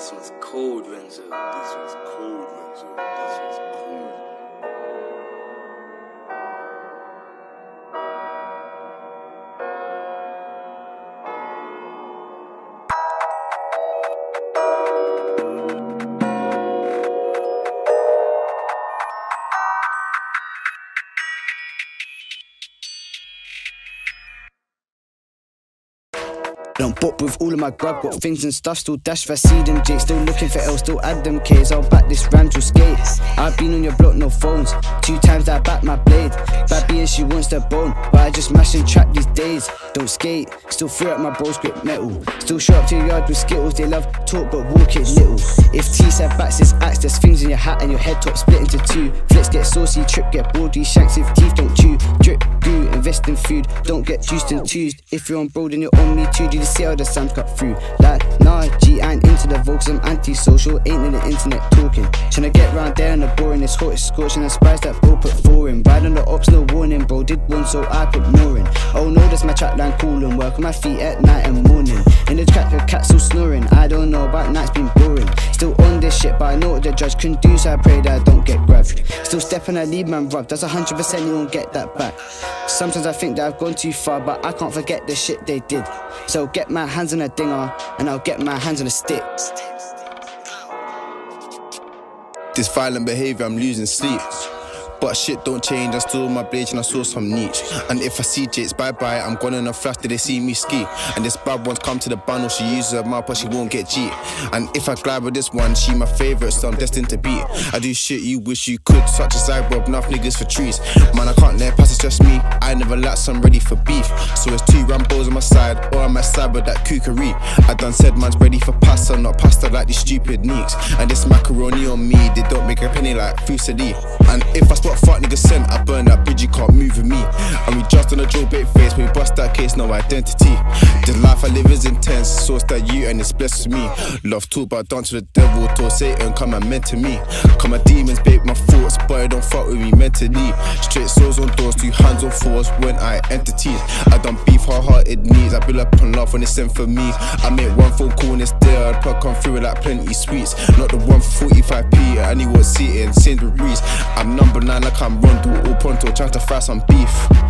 This one's cold, Renzo. This one's cold, Renzo. This one's cold. Don't bop with all of my grub, got things and stuff, still dash for seed and Jake, still looking for L, still add them K's. I'll back this ram to skate. I've been on your block, no phones. Two times I back my blade. Bad being she wants the bone, but I just mash and trap these days. Don't skate, still free up my bros grip metal. Still show up to your yard with skittles, they love talk but walk it little. If T said backs is axe, there's things in your hat and your head top split into two. Flips get saucy, trip get these shanks if teeth don't chew. Drip, goo, invest in food, don't get juiced and used. If you're on board and you're on me too, do see how the sounds cut through? Like, nah, G ain't into the vogue, I'm anti-social, ain't in the internet talking. Tryna get round there and the boring, it's hot, it's scorching, and spice that bro put foreign. Ride on the ops, no warning, bro, did one so I put more in. Oh no, that's my trap line coolin', work on my feet at night and morning. In the track, the cat still snoring, I don't know about nights been boring. The judge can do, so I pray that I don't get grabbed. Still stepping, I lead man rough, that's a hundred percent you won't get that back. Sometimes I think that I've gone too far, but I can't forget the shit they did. So get my hands on a dinger, and I'll get my hands on a stick. This violent behavior, I'm losing sleep. But shit don't change, I still my blade and I saw some niche. And if I see Jates, bye bye, I'm gone in a flash, did they see me ski? And this bad one's come to the bundle, she uses her mouth, but she won't get G. And if I glide with this one, she my favorite, so I'm destined to beat. I do shit you wish you could, such as I rob enough niggas for trees. Man, I can't let pass, it's just me. I never lax, I'm ready for beef. So it's two Rambos on my side, or I'm at side with that kookery. I done said man's ready for pasta, not pasta like these stupid neeks. And this macaroni on me, they don't make a penny like Fuseli. And if I spot fuck niggas sent, I burn that bridge, you can't move with me. And we just on a Joe bait face, we bust that case, no identity. The life I live is intense, source that you and it's blessed me. Love talk, but dance to the devil, told Satan, come and meant to me. Come my demons, bake my thoughts, but don't fuck with me mentally. Straight souls on doors, two hands on fours when I entities. I done beef, hard hearted needs, I build up on love when it's sent for me. I make one phone call and it's there, I'd come through with like plenty sweets. Not the one for 45p, I need what's seating, Sainsbury's. I'm number nine like I'm Rondo, all pronto, trying to fry some beef.